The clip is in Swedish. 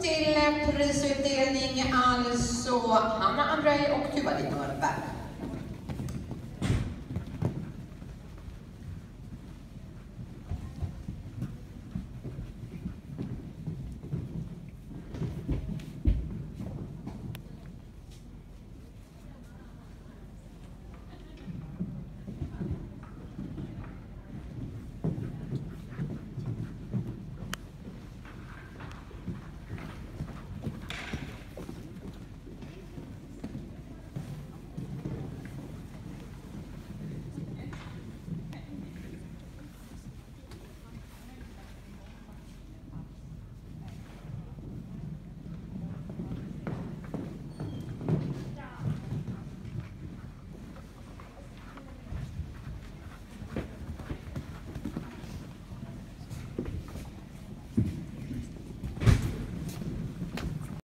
till prisutdelning alltså Hanna Andrei och Tuva Lindorff.